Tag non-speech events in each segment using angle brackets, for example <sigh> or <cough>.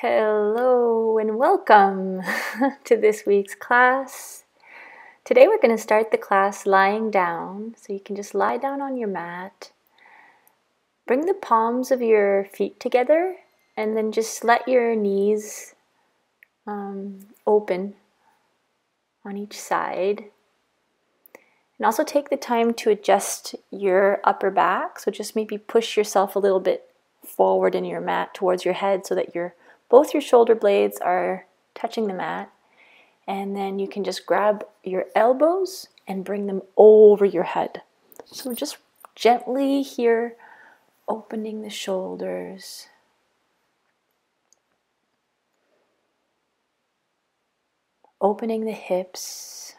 Hello and welcome <laughs> to this week's class. Today we're going to start the class lying down, so you can just lie down on your mat. Bring the palms of your feet together and then just let your knees um, open on each side. And also take the time to adjust your upper back, so just maybe push yourself a little bit forward in your mat towards your head so that your both your shoulder blades are touching the mat. And then you can just grab your elbows and bring them over your head. So just gently here, opening the shoulders. Opening the hips.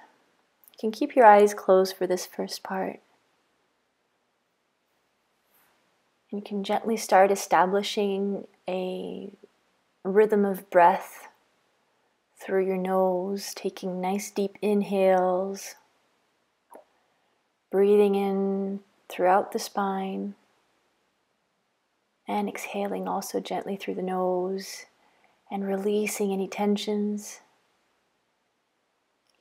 You can keep your eyes closed for this first part. You can gently start establishing a rhythm of breath through your nose, taking nice deep inhales, breathing in throughout the spine, and exhaling also gently through the nose and releasing any tensions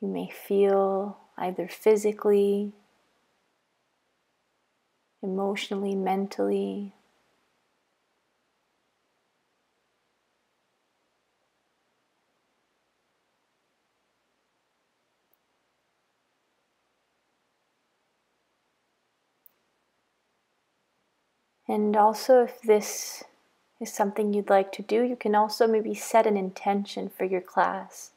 you may feel either physically, emotionally, mentally. And also, if this is something you'd like to do, you can also maybe set an intention for your class.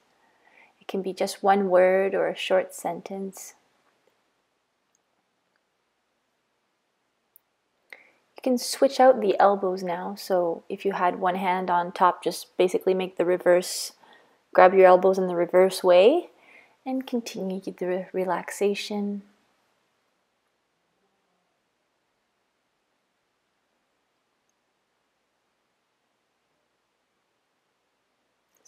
It can be just one word or a short sentence. You can switch out the elbows now. So if you had one hand on top, just basically make the reverse, grab your elbows in the reverse way and continue the relaxation.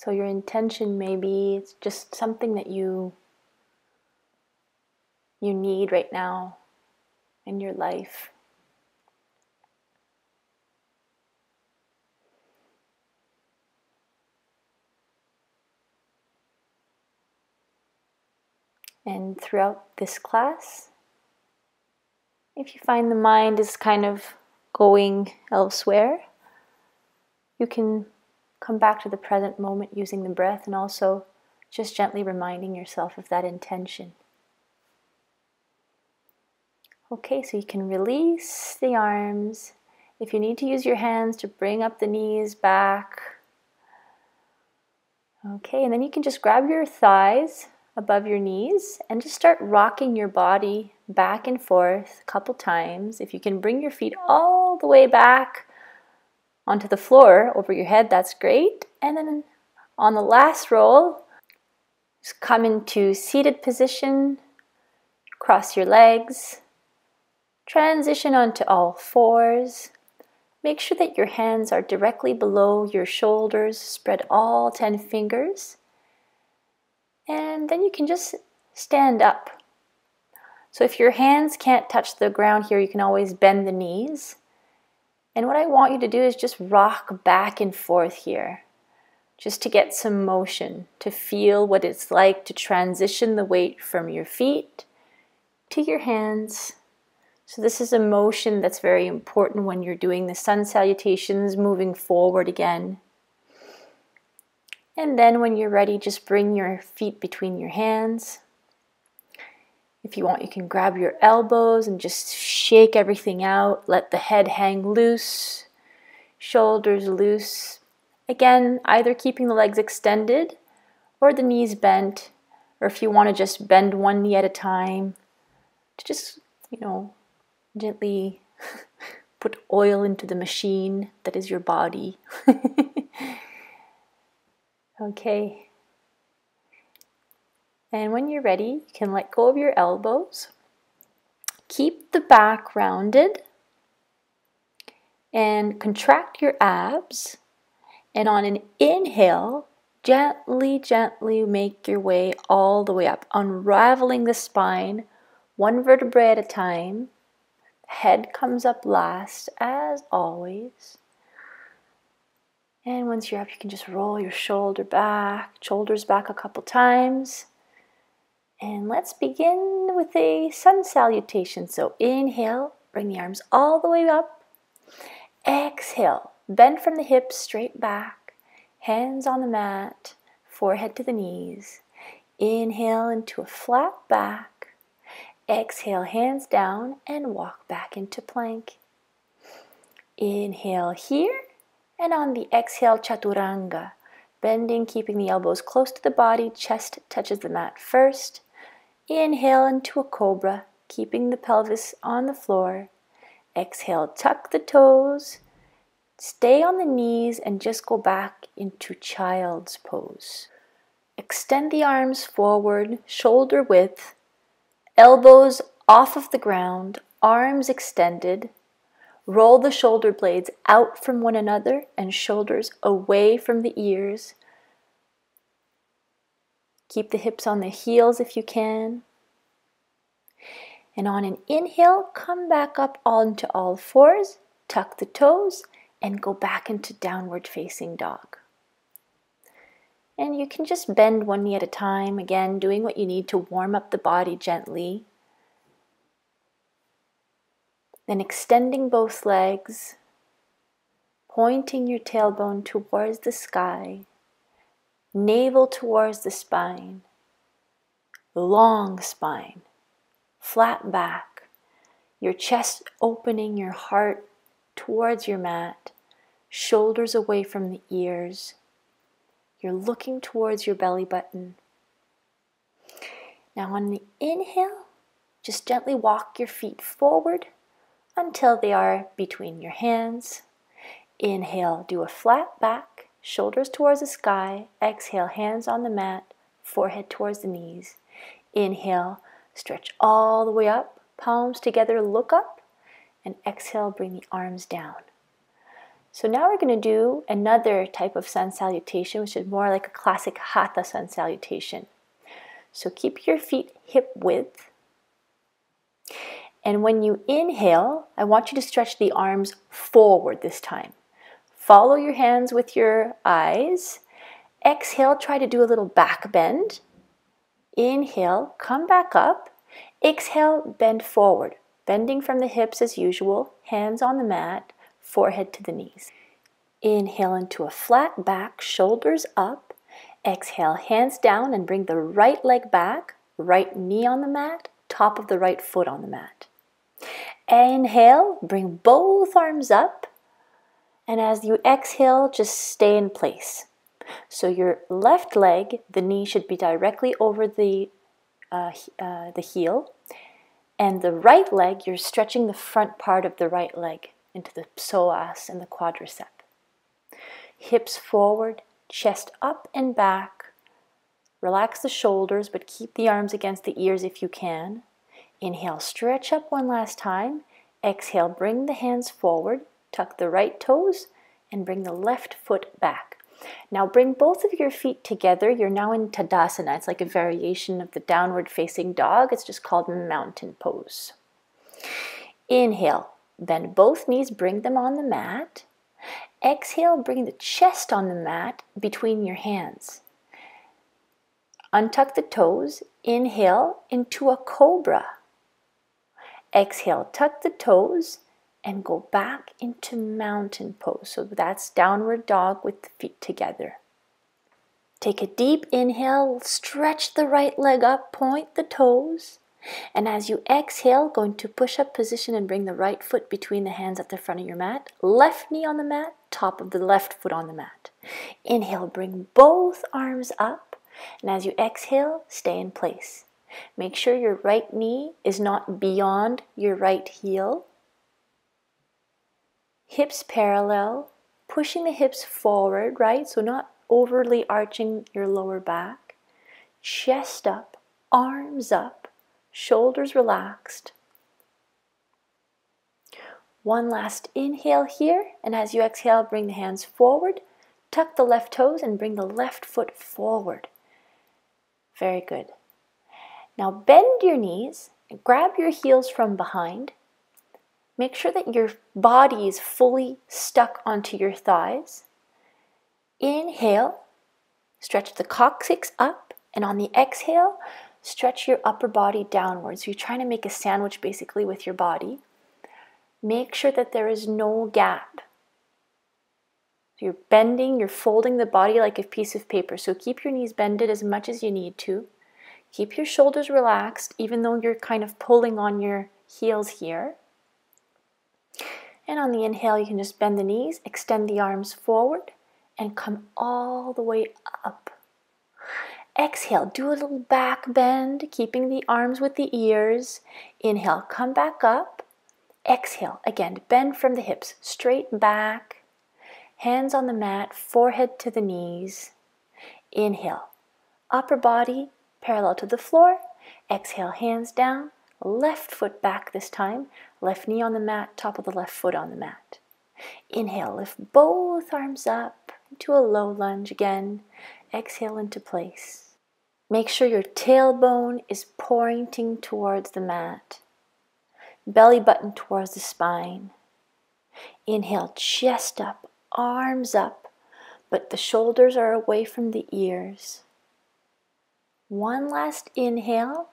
So your intention maybe it's just something that you you need right now in your life. And throughout this class, if you find the mind is kind of going elsewhere, you can come back to the present moment using the breath and also just gently reminding yourself of that intention. Okay, so you can release the arms. If you need to use your hands to bring up the knees back. Okay, and then you can just grab your thighs above your knees and just start rocking your body back and forth a couple times. If you can bring your feet all the way back onto the floor over your head, that's great. And then on the last roll, just come into seated position, cross your legs, transition onto all fours. Make sure that your hands are directly below your shoulders, spread all 10 fingers. And then you can just stand up. So if your hands can't touch the ground here, you can always bend the knees. And what I want you to do is just rock back and forth here, just to get some motion, to feel what it's like to transition the weight from your feet to your hands. So, this is a motion that's very important when you're doing the sun salutations, moving forward again. And then, when you're ready, just bring your feet between your hands. If you want, you can grab your elbows and just shake everything out. Let the head hang loose, shoulders loose. Again, either keeping the legs extended or the knees bent, or if you want to just bend one knee at a time, to just, you know, gently <laughs> put oil into the machine that is your body. <laughs> okay. And when you're ready, you can let go of your elbows. Keep the back rounded and contract your abs. And on an inhale, gently, gently make your way all the way up, unraveling the spine one vertebrae at a time. Head comes up last, as always. And once you're up, you can just roll your shoulder back, shoulders back a couple times. And let's begin with a sun salutation. So inhale, bring the arms all the way up. Exhale, bend from the hips straight back, hands on the mat, forehead to the knees. Inhale into a flat back. Exhale, hands down, and walk back into plank. Inhale here, and on the exhale, chaturanga. Bending, keeping the elbows close to the body, chest touches the mat first. Inhale into a cobra, keeping the pelvis on the floor. Exhale, tuck the toes. Stay on the knees and just go back into child's pose. Extend the arms forward, shoulder width, elbows off of the ground, arms extended. Roll the shoulder blades out from one another and shoulders away from the ears. Keep the hips on the heels if you can. And on an inhale, come back up onto all fours, tuck the toes, and go back into downward facing dog. And you can just bend one knee at a time, again, doing what you need to warm up the body gently. Then extending both legs, pointing your tailbone towards the sky, navel towards the spine, long spine, flat back, your chest opening, your heart towards your mat, shoulders away from the ears. You're looking towards your belly button. Now, on the inhale, just gently walk your feet forward until they are between your hands. Inhale, do a flat back, shoulders towards the sky. Exhale, hands on the mat, forehead towards the knees. Inhale, stretch all the way up, palms together, look up. And exhale, bring the arms down. So now we're going to do another type of sun salutation, which is more like a classic hatha sun salutation. So keep your feet hip width. And when you inhale, I want you to stretch the arms forward this time. Follow your hands with your eyes. Exhale, try to do a little back bend. Inhale, come back up. Exhale, bend forward, bending from the hips as usual, hands on the mat forehead to the knees. Inhale into a flat back, shoulders up. Exhale, hands down and bring the right leg back, right knee on the mat, top of the right foot on the mat. Inhale, bring both arms up. And as you exhale, just stay in place. So your left leg, the knee should be directly over the, uh, uh, the heel. And the right leg, you're stretching the front part of the right leg into the psoas and the quadricep. Hips forward, chest up and back. Relax the shoulders, but keep the arms against the ears if you can. Inhale, stretch up one last time. Exhale, bring the hands forward, tuck the right toes, and bring the left foot back. Now bring both of your feet together. You're now in Tadasana. It's like a variation of the downward facing dog. It's just called mountain pose. Inhale, Bend both knees, bring them on the mat. Exhale, bring the chest on the mat between your hands. Untuck the toes. Inhale into a cobra. Exhale, tuck the toes and go back into mountain pose. So that's downward dog with the feet together. Take a deep inhale, stretch the right leg up, point the toes. And as you exhale, going to push up position and bring the right foot between the hands at the front of your mat. Left knee on the mat, top of the left foot on the mat. Inhale, bring both arms up. And as you exhale, stay in place. Make sure your right knee is not beyond your right heel. Hips parallel, pushing the hips forward, right? So not overly arching your lower back. Chest up, arms up shoulders relaxed. One last inhale here, and as you exhale, bring the hands forward, tuck the left toes, and bring the left foot forward. Very good. Now bend your knees and grab your heels from behind. Make sure that your body is fully stuck onto your thighs. Inhale, stretch the coccyx up, and on the exhale, stretch your upper body downwards. You're trying to make a sandwich basically with your body. Make sure that there is no gap. You're bending, you're folding the body like a piece of paper. So keep your knees bended as much as you need to. Keep your shoulders relaxed, even though you're kind of pulling on your heels here. And on the inhale, you can just bend the knees, extend the arms forward, and come all the way up. Exhale, do a little back bend, keeping the arms with the ears. Inhale, come back up. Exhale, again, bend from the hips, straight back. Hands on the mat, forehead to the knees. Inhale, upper body parallel to the floor. Exhale, hands down, left foot back this time, left knee on the mat, top of the left foot on the mat. Inhale, lift both arms up into a low lunge again. Exhale into place. Make sure your tailbone is pointing towards the mat. Belly button towards the spine. Inhale, chest up, arms up, but the shoulders are away from the ears. One last inhale,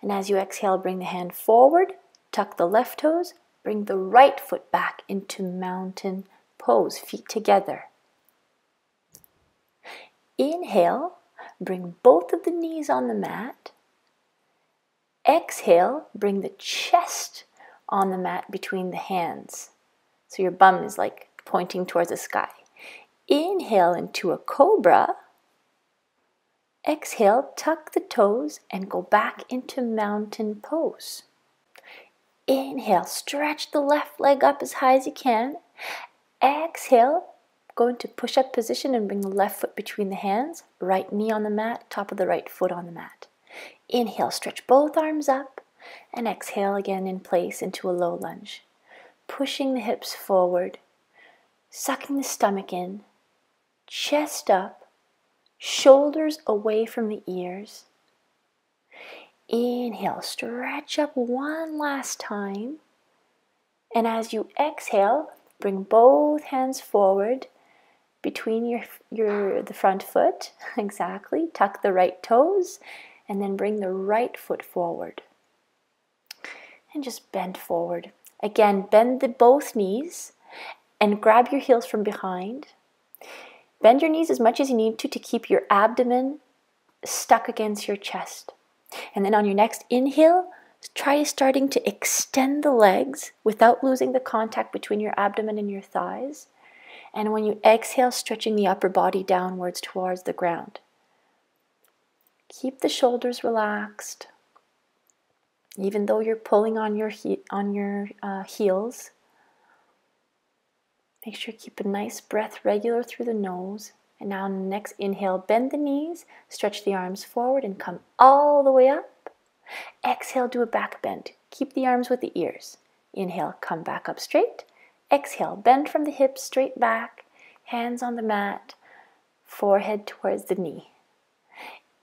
and as you exhale, bring the hand forward, tuck the left toes, bring the right foot back into mountain pose, feet together. Inhale, bring both of the knees on the mat. Exhale, bring the chest on the mat between the hands. So your bum is like pointing towards the sky. Inhale into a cobra. Exhale, tuck the toes and go back into mountain pose. Inhale, stretch the left leg up as high as you can. Exhale, Go into push up position and bring the left foot between the hands, right knee on the mat, top of the right foot on the mat. Inhale, stretch both arms up, and exhale again in place into a low lunge. Pushing the hips forward, sucking the stomach in, chest up, shoulders away from the ears. Inhale, stretch up one last time. And as you exhale, bring both hands forward between your, your the front foot, <laughs> exactly. Tuck the right toes and then bring the right foot forward. And just bend forward. Again, bend the both knees and grab your heels from behind. Bend your knees as much as you need to to keep your abdomen stuck against your chest. And then on your next inhale, try starting to extend the legs without losing the contact between your abdomen and your thighs. And when you exhale, stretching the upper body downwards towards the ground. Keep the shoulders relaxed. Even though you're pulling on your, he- on your uh, heels, make sure you keep a nice breath regular through the nose. And now, on the next inhale, bend the knees, stretch the arms forward, and come all the way up. Exhale, do a back bend. Keep the arms with the ears. Inhale, come back up straight. Exhale, bend from the hips straight back, hands on the mat, forehead towards the knee.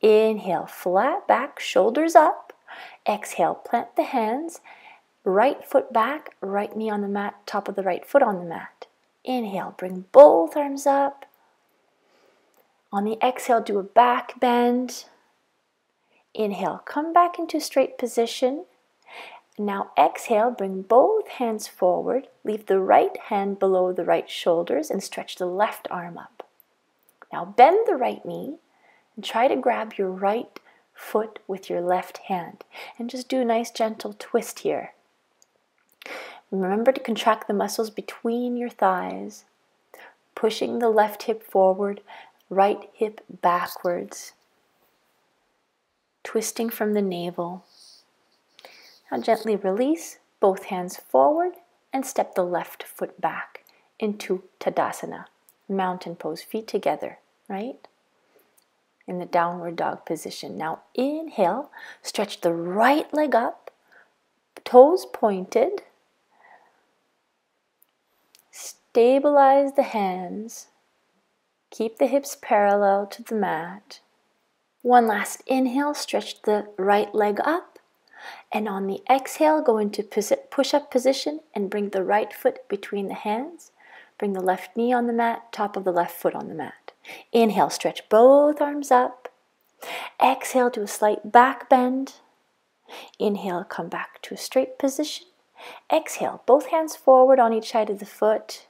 Inhale, flat back, shoulders up. Exhale, plant the hands, right foot back, right knee on the mat, top of the right foot on the mat. Inhale, bring both arms up. On the exhale, do a back bend. Inhale, come back into straight position. Now exhale, bring both hands forward, leave the right hand below the right shoulders and stretch the left arm up. Now bend the right knee and try to grab your right foot with your left hand and just do a nice gentle twist here. Remember to contract the muscles between your thighs, pushing the left hip forward, right hip backwards, twisting from the navel. Now gently release both hands forward and step the left foot back into Tadasana, mountain pose, feet together, right? In the downward dog position. Now inhale, stretch the right leg up, toes pointed. Stabilize the hands. Keep the hips parallel to the mat. One last inhale, stretch the right leg up and on the exhale, go into push up position and bring the right foot between the hands. Bring the left knee on the mat, top of the left foot on the mat. Inhale, stretch both arms up. Exhale, do a slight back bend. Inhale, come back to a straight position. Exhale, both hands forward on each side of the foot.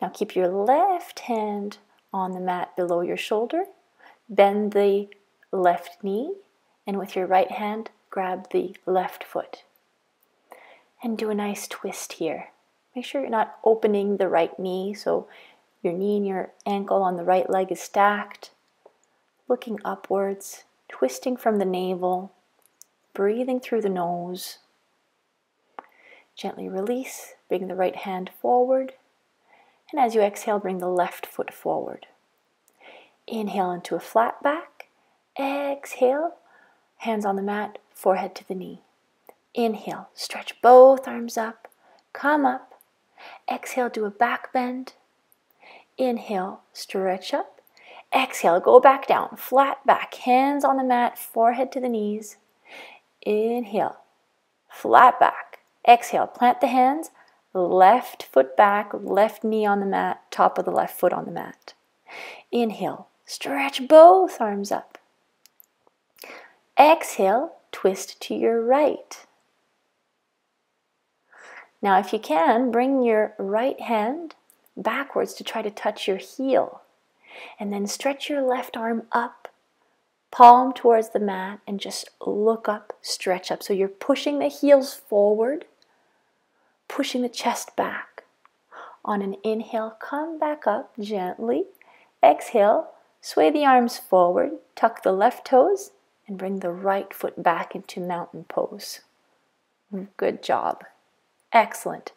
Now keep your left hand on the mat below your shoulder. Bend the left knee, and with your right hand, grab the left foot. And do a nice twist here. Make sure you're not opening the right knee, so your knee and your ankle on the right leg is stacked. Looking upwards, twisting from the navel, breathing through the nose. Gently release, bring the right hand forward. And as you exhale, bring the left foot forward. Inhale into a flat back. Exhale, hands on the mat, forehead to the knee. Inhale, stretch both arms up, come up. Exhale, do a back bend. Inhale, stretch up. Exhale, go back down, flat back, hands on the mat, forehead to the knees. Inhale, flat back. Exhale, plant the hands, left foot back, left knee on the mat, top of the left foot on the mat. Inhale, stretch both arms up. Exhale, twist to your right. Now, if you can, bring your right hand backwards to try to touch your heel. And then stretch your left arm up palm towards the mat and just look up, stretch up. So you're pushing the heels forward, pushing the chest back. On an inhale, come back up gently. Exhale, sway the arms forward, tuck the left toes, and bring the right foot back into mountain pose. Good job. Excellent.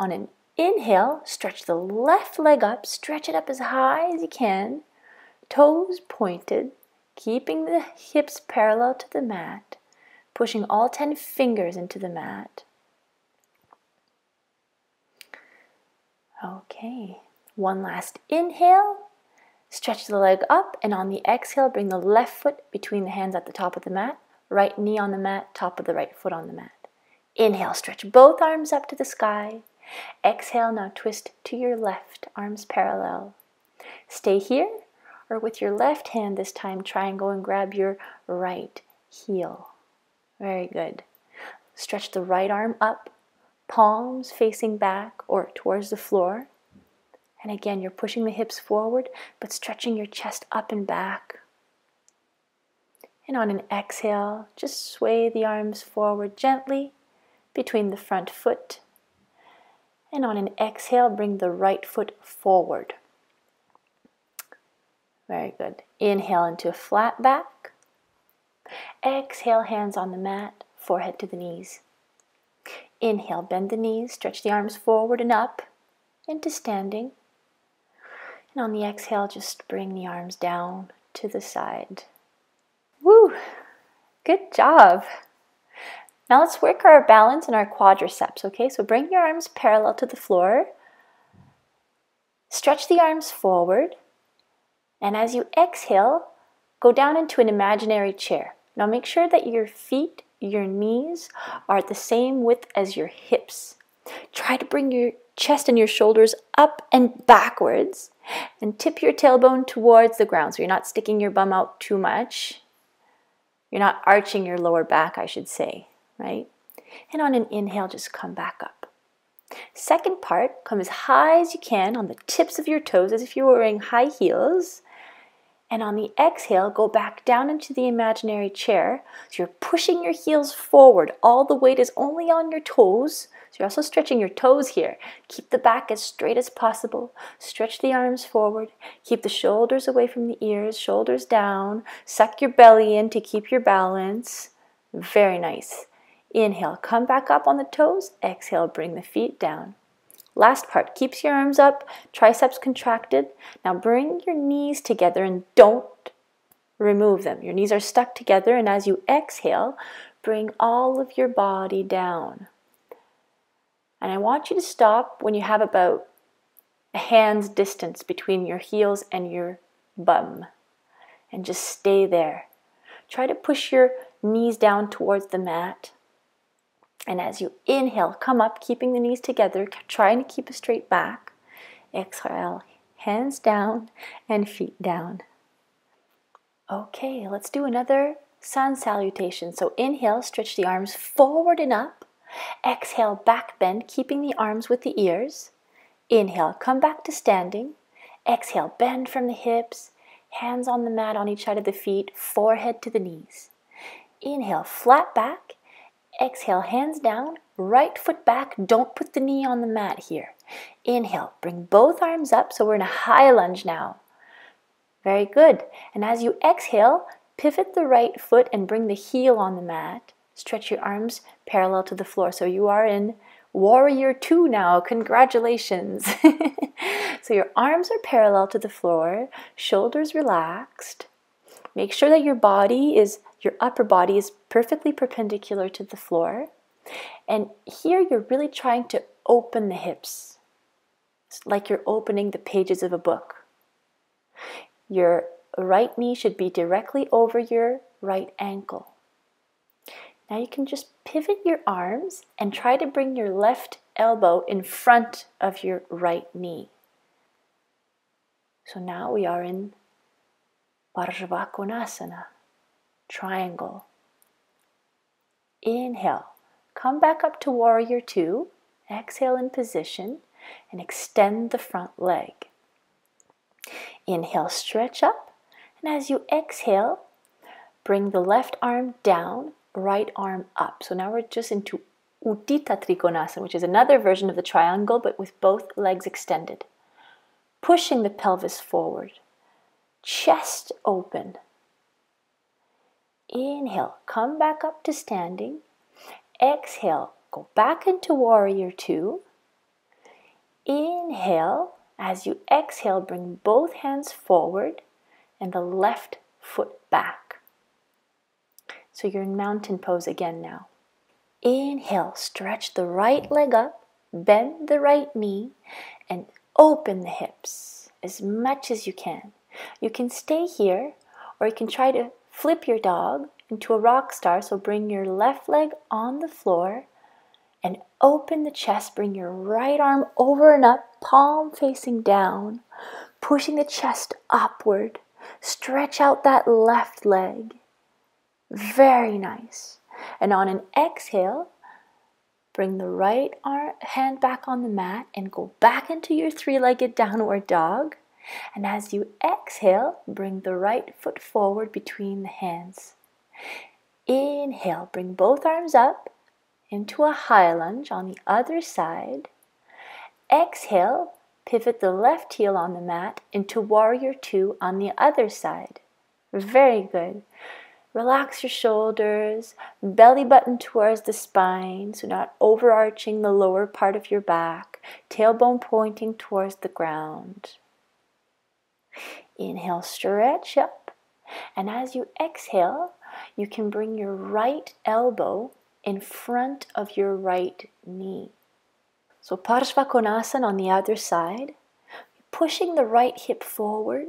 On an inhale, stretch the left leg up, stretch it up as high as you can, toes pointed, keeping the hips parallel to the mat, pushing all 10 fingers into the mat. Okay, one last inhale. Stretch the leg up, and on the exhale, bring the left foot between the hands at the top of the mat, right knee on the mat, top of the right foot on the mat. Inhale, stretch both arms up to the sky. Exhale, now twist to your left, arms parallel. Stay here or with your left hand this time, try and go and grab your right heel. Very good. Stretch the right arm up, palms facing back or towards the floor. And again, you're pushing the hips forward, but stretching your chest up and back. And on an exhale, just sway the arms forward gently between the front foot. And on an exhale, bring the right foot forward. Very good. Inhale into a flat back. Exhale, hands on the mat, forehead to the knees. Inhale, bend the knees, stretch the arms forward and up into standing. And on the exhale, just bring the arms down to the side. Woo! Good job. Now let's work our balance and our quadriceps, okay? So bring your arms parallel to the floor. Stretch the arms forward. And as you exhale, go down into an imaginary chair. Now make sure that your feet, your knees are at the same width as your hips. Try to bring your chest and your shoulders up and backwards and tip your tailbone towards the ground so you're not sticking your bum out too much. You're not arching your lower back, I should say, right? And on an inhale, just come back up. Second part, come as high as you can on the tips of your toes as if you were wearing high heels and on the exhale, go back down into the imaginary chair. So you're pushing your heels forward. All the weight is only on your toes. So you're also stretching your toes here. Keep the back as straight as possible. Stretch the arms forward. Keep the shoulders away from the ears, shoulders down. Suck your belly in to keep your balance. Very nice. Inhale, come back up on the toes. Exhale, bring the feet down. Last part, keeps your arms up, triceps contracted. Now bring your knees together and don't remove them. Your knees are stuck together, and as you exhale, bring all of your body down. And I want you to stop when you have about a hand's distance between your heels and your bum. And just stay there. Try to push your knees down towards the mat. And as you inhale, come up, keeping the knees together, trying to keep a straight back. Exhale, hands down and feet down. Okay, let's do another sun salutation. So inhale, stretch the arms forward and up. Exhale, back bend, keeping the arms with the ears. Inhale, come back to standing. Exhale, bend from the hips, hands on the mat on each side of the feet, forehead to the knees. Inhale, flat back. Exhale, hands down, right foot back. Don't put the knee on the mat here. Inhale, bring both arms up. So we're in a high lunge now. Very good. And as you exhale, pivot the right foot and bring the heel on the mat. Stretch your arms parallel to the floor. So you are in warrior two now. Congratulations. <laughs> so your arms are parallel to the floor, shoulders relaxed. Make sure that your body is, your upper body is perfectly perpendicular to the floor. And here you're really trying to open the hips, it's like you're opening the pages of a book. Your right knee should be directly over your right ankle. Now you can just pivot your arms and try to bring your left elbow in front of your right knee. So now we are in Parsvakonasana, triangle. Inhale, come back up to warrior two. Exhale in position and extend the front leg. Inhale, stretch up, and as you exhale, bring the left arm down right arm up. So now we're just into Utthita Trikonasana, which is another version of the triangle, but with both legs extended. Pushing the pelvis forward, chest open. Inhale, come back up to standing. Exhale, go back into warrior two. Inhale, as you exhale, bring both hands forward and the left foot back. So you're in mountain pose again now. Inhale, stretch the right leg up, bend the right knee, and open the hips as much as you can. You can stay here, or you can try to flip your dog into a rock star. So bring your left leg on the floor and open the chest. Bring your right arm over and up, palm facing down, pushing the chest upward. Stretch out that left leg. Very nice. And on an exhale, bring the right arm, hand back on the mat and go back into your three legged downward dog. And as you exhale, bring the right foot forward between the hands. Inhale, bring both arms up into a high lunge on the other side. Exhale, pivot the left heel on the mat into warrior two on the other side. Very good. Relax your shoulders, belly button towards the spine, so not overarching the lower part of your back, tailbone pointing towards the ground. Inhale, stretch up. And as you exhale, you can bring your right elbow in front of your right knee. So Parsvakonasana on the other side, pushing the right hip forward,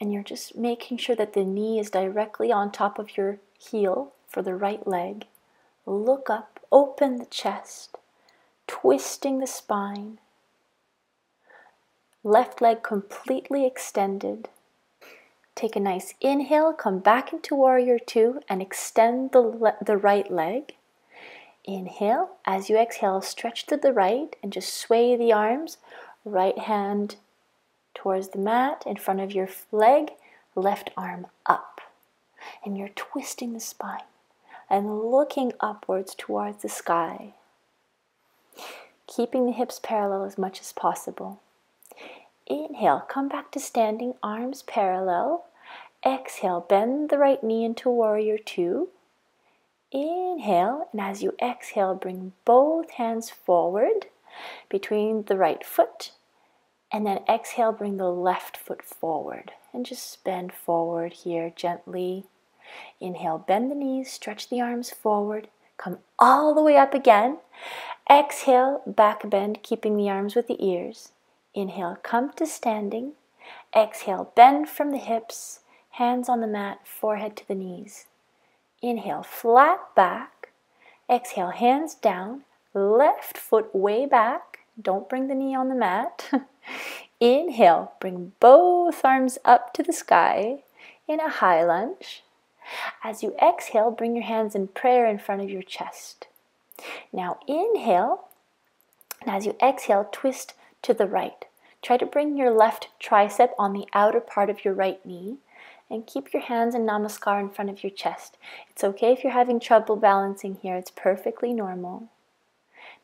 and you're just making sure that the knee is directly on top of your heel for the right leg. Look up, open the chest, twisting the spine. Left leg completely extended. Take a nice inhale, come back into warrior two and extend the, le- the right leg. Inhale, as you exhale, stretch to the right and just sway the arms. Right hand towards the mat in front of your leg, left arm up. And you're twisting the spine and looking upwards towards the sky, keeping the hips parallel as much as possible. Inhale, come back to standing, arms parallel. Exhale, bend the right knee into warrior two. Inhale, and as you exhale, bring both hands forward between the right foot and then exhale, bring the left foot forward and just bend forward here gently. Inhale, bend the knees, stretch the arms forward, come all the way up again. Exhale, back bend, keeping the arms with the ears. Inhale, come to standing. Exhale, bend from the hips, hands on the mat, forehead to the knees. Inhale, flat back. Exhale, hands down, left foot way back Don't bring the knee on the mat. <laughs> Inhale, bring both arms up to the sky in a high lunge. As you exhale, bring your hands in prayer in front of your chest. Now inhale, and as you exhale, twist to the right. Try to bring your left tricep on the outer part of your right knee and keep your hands in namaskar in front of your chest. It's okay if you're having trouble balancing here, it's perfectly normal.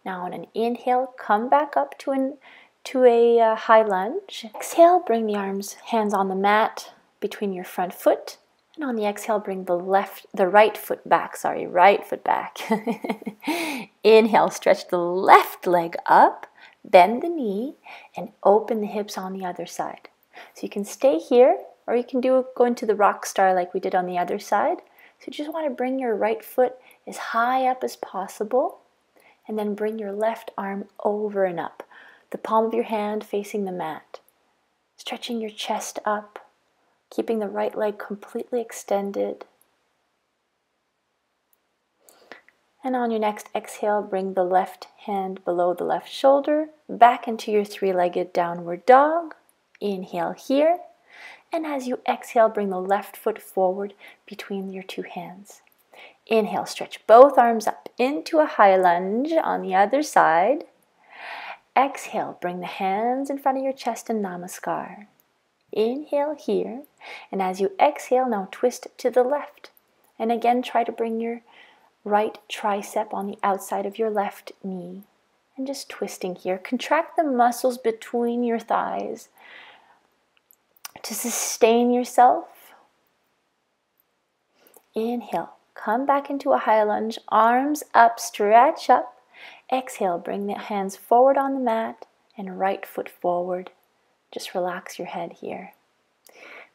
Now on an inhale, come back up to an to a uh, high lunge. Exhale, bring the arms, hands on the mat between your front foot. And on the exhale, bring the left, the right foot back. Sorry, right foot back. <laughs> Inhale, stretch the left leg up, bend the knee, and open the hips on the other side. So you can stay here, or you can do go into the rock star like we did on the other side. So you just want to bring your right foot as high up as possible and then bring your left arm over and up, the palm of your hand facing the mat. Stretching your chest up, keeping the right leg completely extended. And on your next exhale, bring the left hand below the left shoulder, back into your three legged downward dog. Inhale here. And as you exhale, bring the left foot forward between your two hands. Inhale, stretch both arms up into a high lunge on the other side. Exhale, bring the hands in front of your chest in Namaskar. Inhale here, and as you exhale, now twist to the left. And again, try to bring your right tricep on the outside of your left knee. And just twisting here. Contract the muscles between your thighs to sustain yourself. Inhale. Come back into a high lunge, arms up, stretch up. Exhale, bring the hands forward on the mat and right foot forward. Just relax your head here.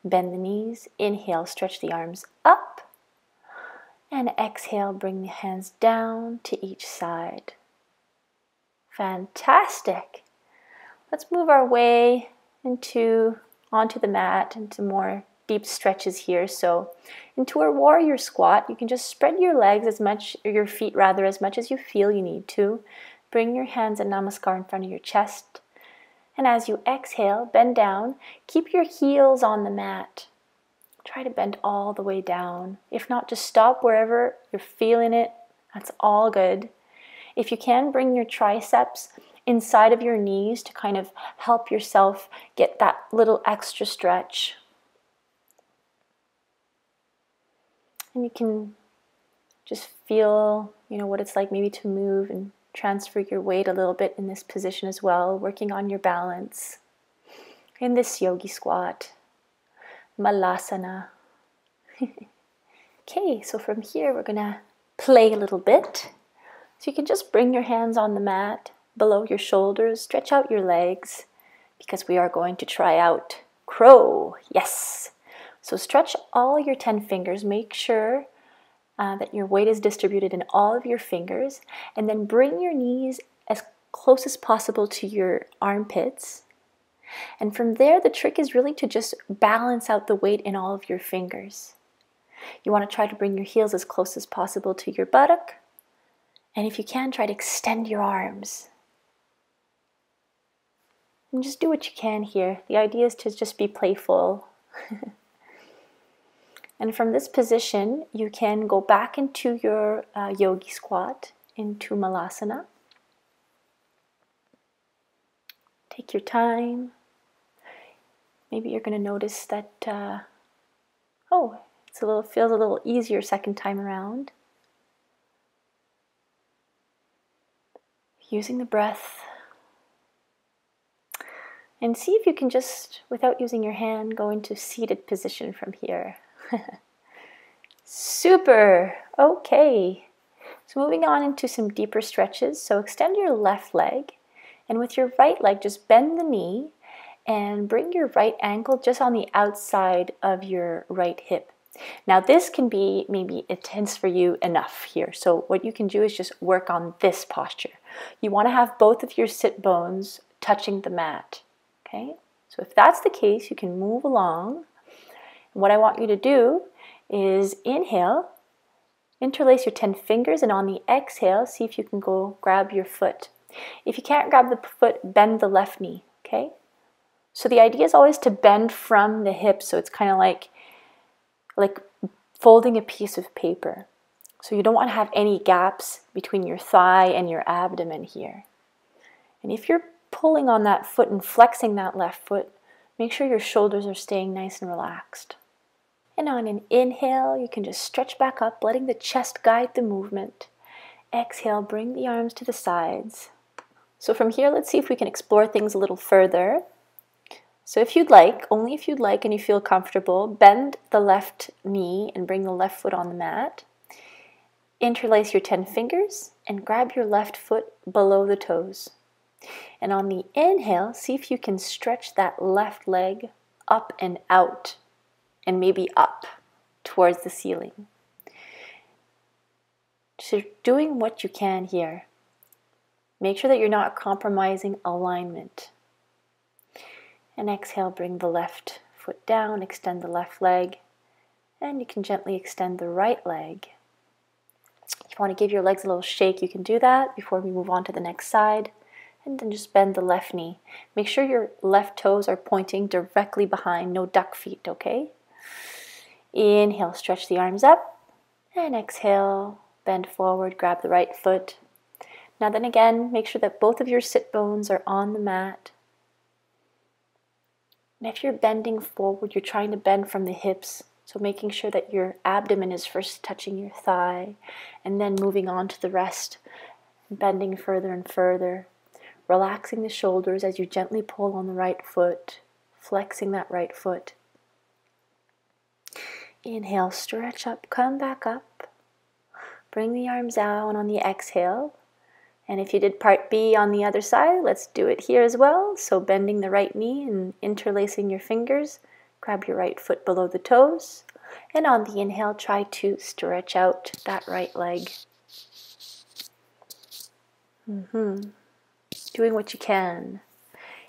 Bend the knees. Inhale, stretch the arms up. And exhale, bring the hands down to each side. Fantastic. Let's move our way into onto the mat into more deep stretches here. So into a warrior squat, you can just spread your legs as much, or your feet rather, as much as you feel you need to. Bring your hands in namaskar in front of your chest. And as you exhale, bend down. Keep your heels on the mat. Try to bend all the way down. If not, just stop wherever you're feeling it. That's all good. If you can, bring your triceps inside of your knees to kind of help yourself get that little extra stretch. And you can just feel, you know, what it's like maybe to move and transfer your weight a little bit in this position as well, working on your balance in this yogi squat, malasana. <laughs> okay, so from here we're gonna play a little bit. So you can just bring your hands on the mat below your shoulders, stretch out your legs because we are going to try out crow. Yes. So stretch all your 10 fingers. Make sure uh, that your weight is distributed in all of your fingers. And then bring your knees as close as possible to your armpits. And from there, the trick is really to just balance out the weight in all of your fingers. You want to try to bring your heels as close as possible to your buttock. And if you can, try to extend your arms. And just do what you can here. The idea is to just be playful. <laughs> And from this position, you can go back into your uh, yogi squat, into malasana. Take your time. Maybe you're going to notice that, uh, oh, it's a little feels a little easier second time around. Using the breath. And see if you can just, without using your hand, go into seated position from here. <laughs> Super. Okay. So moving on into some deeper stretches. So extend your left leg and with your right leg just bend the knee and bring your right ankle just on the outside of your right hip. Now this can be maybe intense for you enough here. So what you can do is just work on this posture. You want to have both of your sit bones touching the mat. Okay? So if that's the case, you can move along what I want you to do is inhale, interlace your 10 fingers, and on the exhale, see if you can go grab your foot If you can't grab the foot, bend the left knee, okay? So the idea is always to bend from the hips, so it's kind of like like folding a piece of paper. So you don't want to have any gaps between your thigh and your abdomen here. And if you're pulling on that foot and flexing that left foot, make sure your shoulders are staying nice and relaxed. And on an inhale, you can just stretch back up, letting the chest guide the movement. Exhale, bring the arms to the sides. So from here, let's see if we can explore things a little further. So if you'd like, only if you'd like and you feel comfortable, bend the left knee and bring the left foot on the mat. Interlace your 10 fingers and grab your left foot below the toes. And on the inhale, see if you can stretch that left leg up and out and maybe up towards the ceiling. So doing what you can here. Make sure that you're not compromising alignment. And exhale, bring the left foot down, extend the left leg, and you can gently extend the right leg. If you want to give your legs a little shake, you can do that before we move on to the next side. And then just bend the left knee. Make sure your left toes are pointing directly behind, no duck feet, okay? Inhale, stretch the arms up. And exhale, bend forward, grab the right foot. Now then again, make sure that both of your sit bones are on the mat. And if you're bending forward, you're trying to bend from the hips. So making sure that your abdomen is first touching your thigh and then moving on to the rest, bending further and further. Relaxing the shoulders as you gently pull on the right foot, flexing that right foot. Inhale, stretch up, come back up. Bring the arms down on the exhale. And if you did part B on the other side, let's do it here as well. So bending the right knee and interlacing your fingers. Grab your right foot below the toes. And on the inhale, try to stretch out that right leg. Mm-hmm. Doing what you can.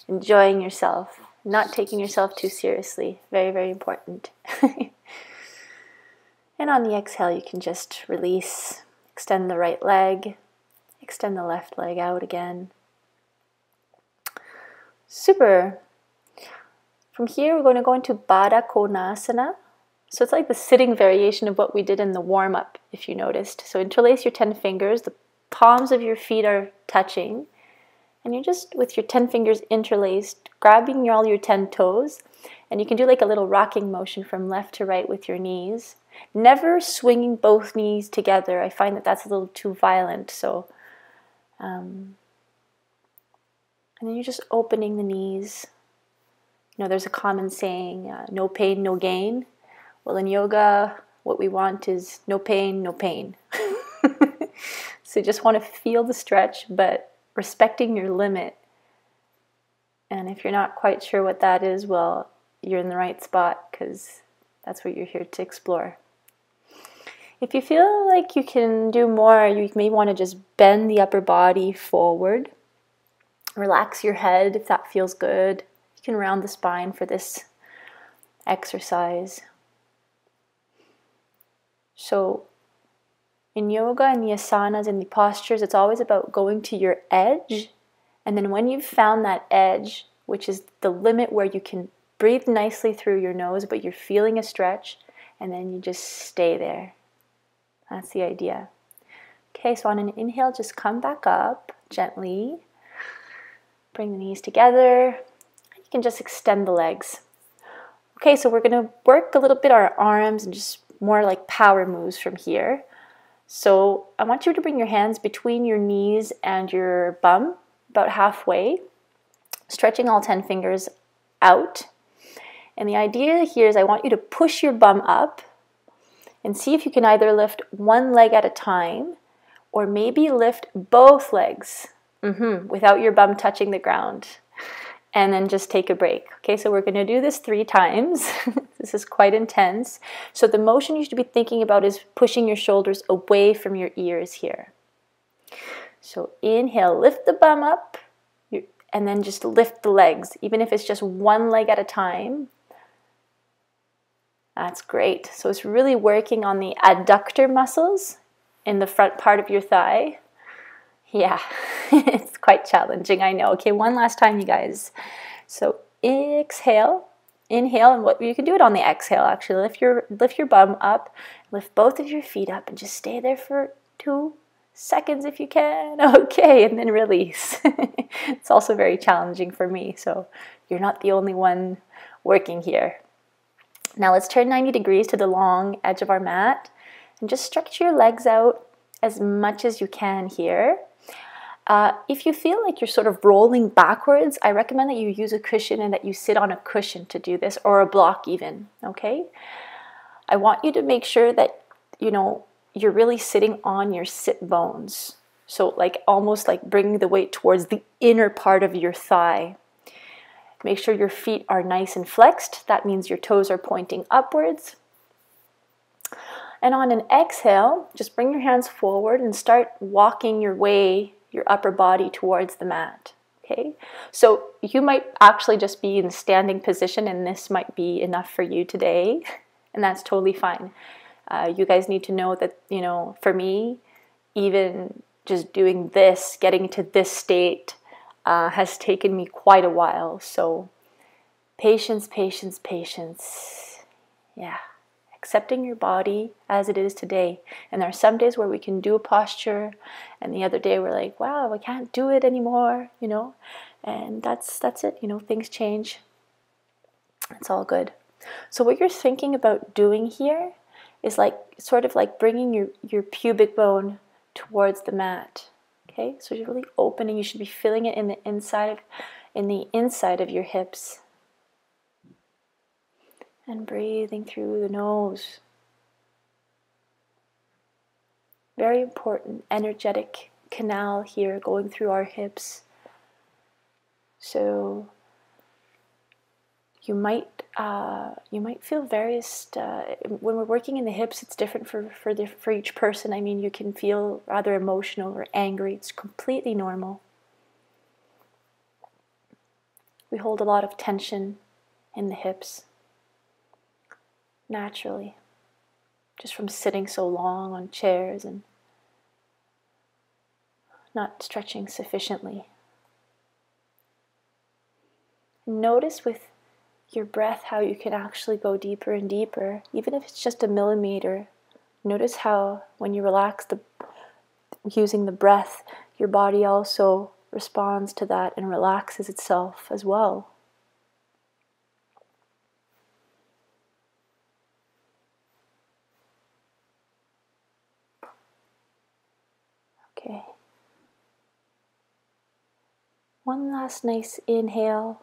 Enjoying yourself. Not taking yourself too seriously. Very, very important. <laughs> and on the exhale, you can just release, extend the right leg. Extend the left leg out again. Super. From here, we're going to go into Baddha Konasana. So it's like the sitting variation of what we did in the warm up, if you noticed. So interlace your 10 fingers, the palms of your feet are touching, and you're just with your 10 fingers interlaced, grabbing all your 10 toes, and you can do like a little rocking motion from left to right with your knees. Never swinging both knees together. I find that that's a little too violent, so um, and then you're just opening the knees. You know, there's a common saying, uh, no pain, no gain. Well, in yoga, what we want is no pain, no pain. <laughs> so you just want to feel the stretch, but respecting your limit. And if you're not quite sure what that is, well, you're in the right spot because that's what you're here to explore. If you feel like you can do more, you may want to just bend the upper body forward. Relax your head if that feels good. You can round the spine for this exercise. So, in yoga and the asanas and the postures, it's always about going to your edge. And then when you've found that edge, which is the limit where you can breathe nicely through your nose, but you're feeling a stretch, and then you just stay there. That's the idea. Okay, so on an inhale, just come back up gently. Bring the knees together. You can just extend the legs. Okay, so we're to work a little bit our arms and just more like power moves from here. So I want you to bring your hands between your knees and your bum, about halfway, stretching all 10 fingers out. And the idea here is I want you to push your bum up and see if you can either lift one leg at a time or maybe lift both legs mm-hmm, without your bum touching the ground. And then just take a break. Okay, so we're gonna do this three times. <laughs> this is quite intense. So the motion you should be thinking about is pushing your shoulders away from your ears here. So inhale, lift the bum up, and then just lift the legs, even if it's just one leg at a time. That's great. So it's really working on the adductor muscles in the front part of your thigh. Yeah, <laughs> it's quite challenging, I know. Okay, one last time, you guys. So exhale, inhale, and what you can do it on the exhale actually. Lift your lift your bum up, lift both of your feet up, and just stay there for two seconds if you can. <laughs> Okay, and then release. <laughs> it's also very challenging for me, so you're not the only one working here. Now let's turn 90 degrees to the long edge of our mat and just stretch your legs out as much as you can here. Uh, if you feel like you're sort of rolling backwards, I recommend that you use a cushion and that you sit on a cushion to do this or a block even, okay? I want you to make sure that, you know, you're really sitting on your sit bones. So like almost like bringing the weight towards the inner part of your thigh. Make sure your feet are nice and flexed. That means your toes are pointing upwards. And on an exhale, just bring your hands forward and start walking your way, your upper body towards the mat. Okay, so you might actually just be in standing position, and this might be enough for you today, <laughs> and that's totally fine. Uh, you guys need to know that, you know, for me, even just doing this, getting to this state, uh, has taken me quite a while. So, patience, patience, patience. Yeah, accepting your body as it is today. And there are some days where we can do a posture, and the other day we're like, wow, I can't do it anymore, you know. And that's that's it. You know, things change. It's all good. So what you're thinking about doing here is like sort of like bringing your your pubic bone towards the mat. Okay, so you're really opening. You should be feeling it in the inside of, in the inside of your hips. And breathing through the nose. Very important energetic canal here going through our hips. So you might uh, you might feel various uh, when we're working in the hips it's different for for, the, for each person. I mean you can feel rather emotional or angry. It's completely normal. We hold a lot of tension in the hips. Naturally. Just from sitting so long on chairs and not stretching sufficiently. Notice with your breath, how you can actually go deeper and deeper, even if it's just a millimeter. Notice how when you relax the using the breath, your body also responds to that and relaxes itself as well. Okay. One last nice inhale.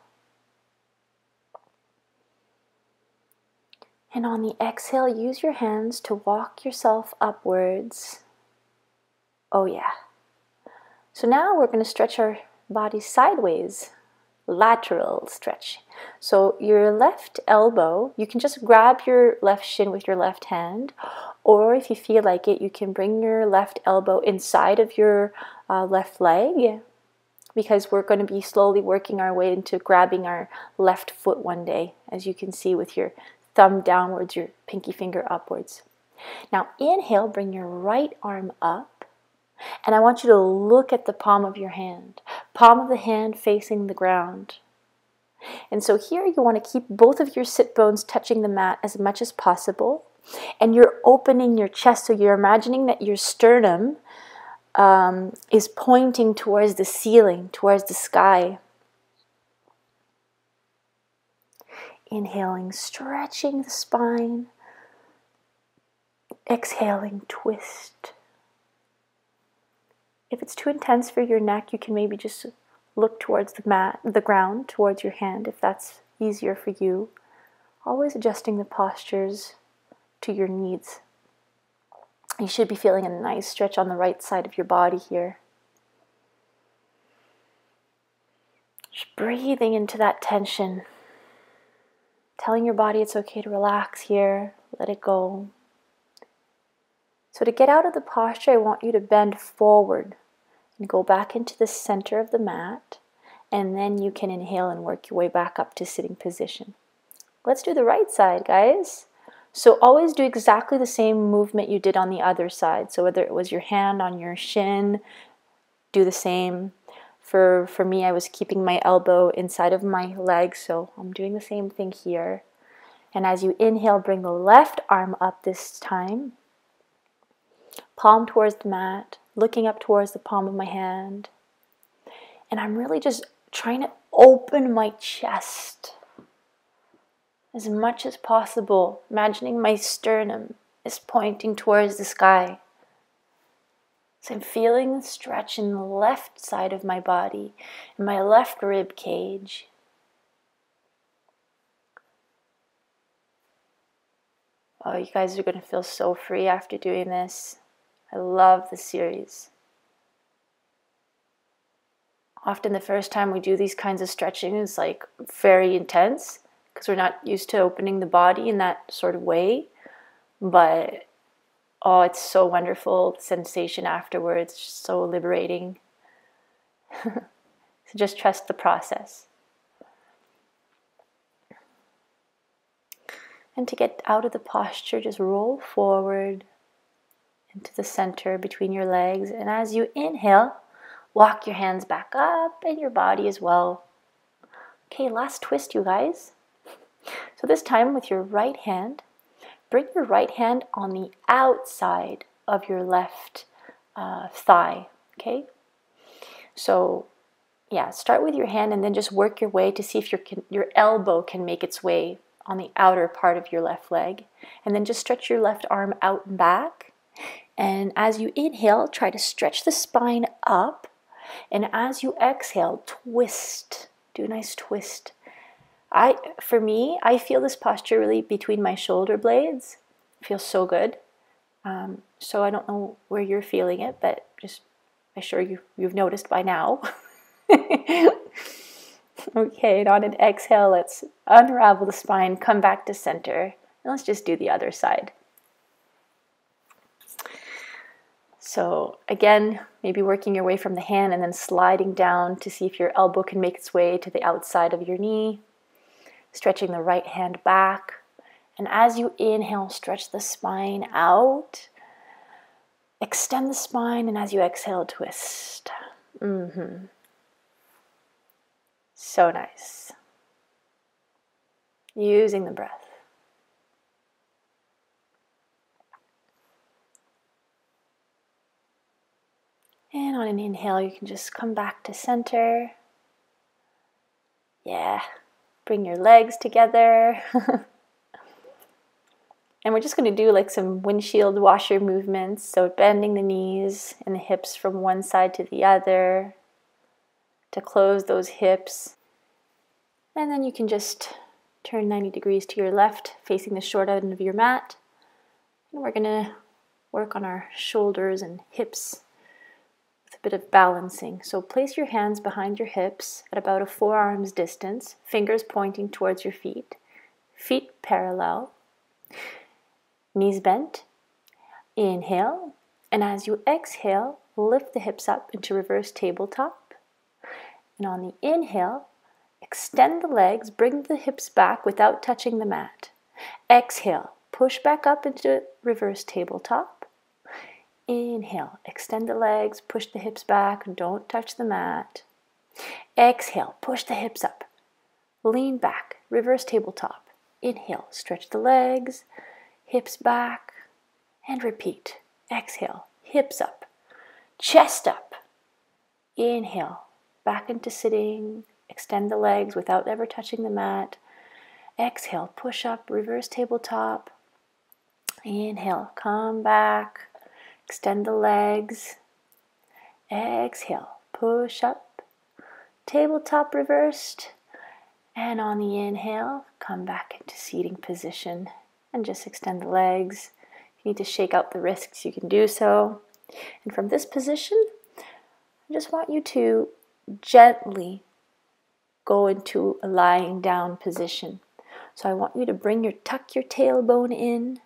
And on the exhale, use your hands to walk yourself upwards. Oh, yeah. So now we're going to stretch our body sideways, lateral stretch. So your left elbow, you can just grab your left shin with your left hand, or if you feel like it, you can bring your left elbow inside of your uh, left leg because we're going to be slowly working our way into grabbing our left foot one day, as you can see with your thumb downwards, your pinky finger upwards. Now inhale, bring your right arm up, and I want you to look at the palm of your hand, palm of the hand facing the ground. And so here you want to keep both of your sit bones touching the mat as much as possible. And you're opening your chest, so you're imagining that your sternum um, is pointing towards the ceiling, towards the sky. Inhaling, stretching the spine. Exhaling, twist. If it's too intense for your neck, you can maybe just look towards the mat, the ground, towards your hand if that's easier for you. Always adjusting the postures to your needs. You should be feeling a nice stretch on the right side of your body here. Just breathing into that tension telling your body it's okay to relax here, let it go. So, to get out of the posture, I want you to bend forward and go back into the center of the mat, and then you can inhale and work your way back up to sitting position. Let's do the right side, guys. So, always do exactly the same movement you did on the other side. So, whether it was your hand on your shin, do the same. For, for me, I was keeping my elbow inside of my leg, so I'm doing the same thing here. And as you inhale, bring the left arm up this time. Palm towards the mat, looking up towards the palm of my hand. And I'm really just trying to open my chest as much as possible, imagining my sternum is pointing towards the sky. So I'm feeling the stretch in the left side of my body, in my left rib cage. Oh, you guys are going to feel so free after doing this. I love the series. Often, the first time we do these kinds of stretching is like very intense because we're not used to opening the body in that sort of way. But oh, it's so wonderful. Sensation afterwards, so liberating. <laughs> so just trust the process. And to get out of the posture, just roll forward into the center between your legs. And as you inhale, walk your hands back up and your body as well. Okay, last twist, you guys. So this time with your right hand, bring your right hand on the outside of your left uh, thigh. Okay? So yeah, start with your hand and then just work your way to see if your, your elbow can make its way on the outer part of your left leg. And then just stretch your left arm out and back. And as you inhale, try to stretch the spine up. And as you exhale, twist. Do a nice twist. I, for me, I feel this posture really between my shoulder blades. It feels so good. Um, so I don't know where you're feeling it, but just I'm sure you you've noticed by now. <laughs> Okay, and on an exhale, let's unravel the spine, come back to center, and let's just do the other side. So again, maybe working your way from the hand and then sliding down to see if your elbow can make its way to the outside of your knee. Stretching the right hand back. And as you inhale, stretch the spine out. Extend the spine, and as you exhale, twist. Mm-hmm. So nice. Using the breath. And on an inhale, you can just come back to center. Yeah, bring your legs together. <laughs> and we're just going to do like some windshield washer movements. So bending the knees and the hips from one side to the other to close those hips. And then you can just turn 90 degrees to your left, facing the short end of your mat. And we're going to work on our shoulders and hips with a bit of balancing. So place your hands behind your hips at about a forearm's distance, fingers pointing towards your feet, feet parallel, knees bent. Inhale, and as you exhale, lift the hips up into reverse tabletop. And on the inhale, Extend the legs, bring the hips back without touching the mat. Exhale, push back up into reverse tabletop. Inhale, extend the legs, push the hips back, don't touch the mat. Exhale, push the hips up. Lean back, reverse tabletop. Inhale, stretch the legs, hips back, and repeat. Exhale, hips up, chest up. Inhale, back into sitting, Extend the legs without ever touching the mat. Exhale, push up, reverse tabletop. Inhale, come back. Extend the legs. Exhale, push up. Tabletop reversed. And on the inhale, come back into seating position and just extend the legs. If you need to shake out the wrists, you can do so. And from this position, I just want you to gently go into a lying down position. So I want you to bring your tuck your tailbone in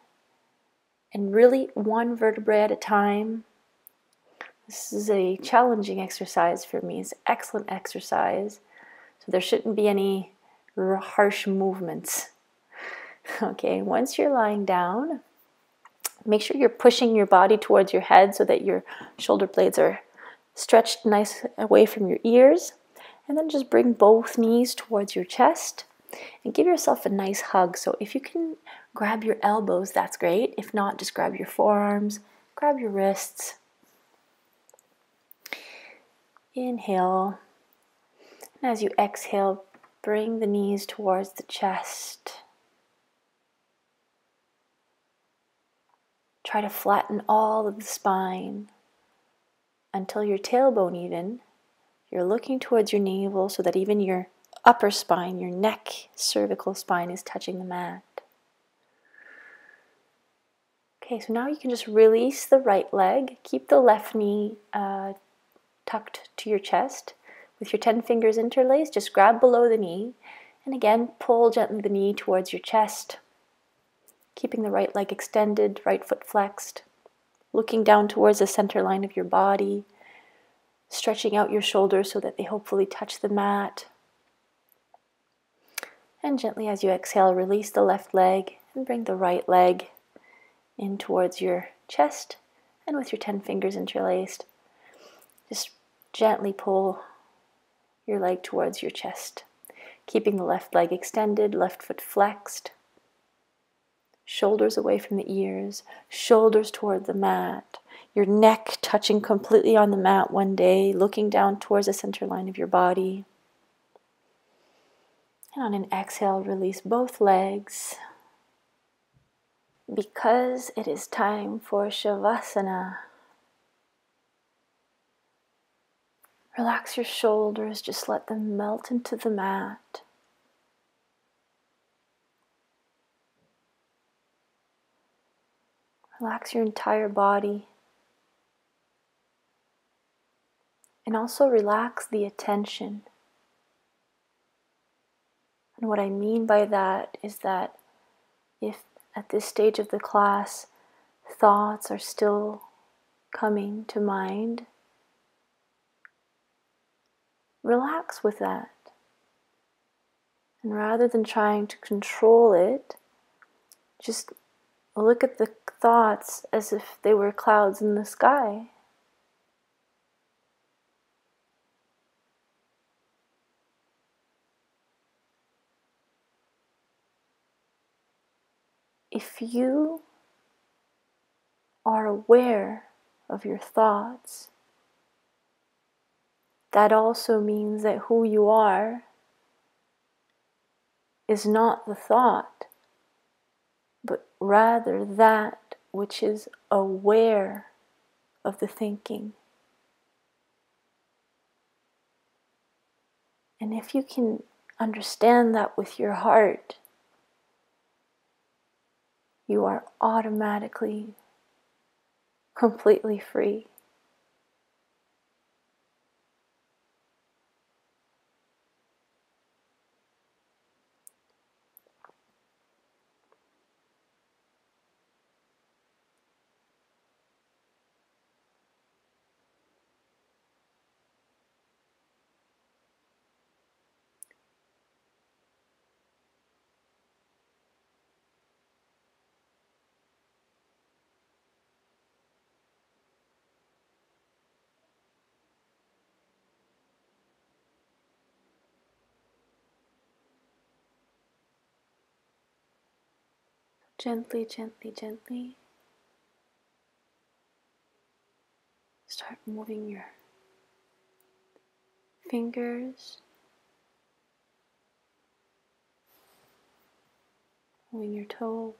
and really one vertebrae at a time. This is a challenging exercise for me. It's excellent exercise. So there shouldn't be any harsh movements. <laughs> Okay, once you're lying down, make sure you're pushing your body towards your head so that your shoulder blades are stretched nice away from your ears. And then just bring both knees towards your chest and give yourself a nice hug. So if you can grab your elbows, that's great. If not, just grab your forearms, grab your wrists. Inhale. And as you exhale, bring the knees towards the chest. Try to flatten all of the spine until your tailbone even. You're looking towards your navel so that even your upper spine, your neck, cervical spine is touching the mat. Okay, so now you can just release the right leg. Keep the left knee uh, tucked to your chest. With your 10 fingers interlaced, just grab below the knee. And again, pull gently the knee towards your chest. Keeping the right leg extended, right foot flexed. Looking down towards the center line of your body. Stretching out your shoulders so that they hopefully touch the mat. And gently as you exhale, release the left leg and bring the right leg in towards your chest. And with your 10 fingers interlaced, just gently pull your leg towards your chest, keeping the left leg extended, left foot flexed, shoulders away from the ears, shoulders toward the mat, your neck touching completely on the mat one day, looking down towards the center line of your body. And on an exhale, release both legs. Because it is time for Shavasana. Relax your shoulders, just let them melt into the mat. Relax your entire body. And also relax the attention. And what I mean by that is that if at this stage of the class thoughts are still coming to mind, relax with that. And rather than trying to control it, just look at the thoughts as if they were clouds in the sky. If you are aware of your thoughts, that also means that who you are is not the thought, but rather that which is aware of the thinking. And if you can understand that with your heart, you are automatically completely free. Gently, gently, gently. Start moving your fingers, moving your toes.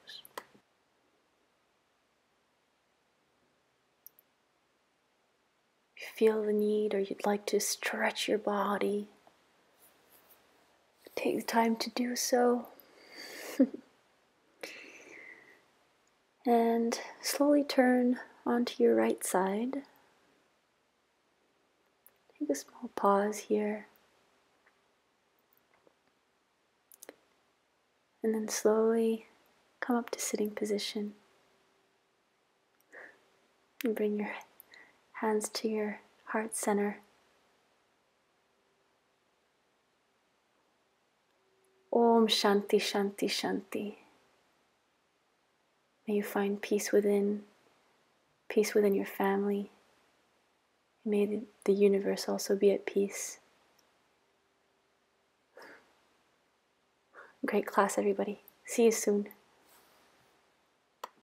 You feel the need or you'd like to stretch your body, take the time to do so. <laughs> and slowly turn onto your right side. Take a small pause here. And then slowly come up to sitting position. And bring your hands to your heart center. Om Shanti Shanti Shanti. May you find peace within, peace within your family, May the universe also be at peace. Great class, everybody. See you soon.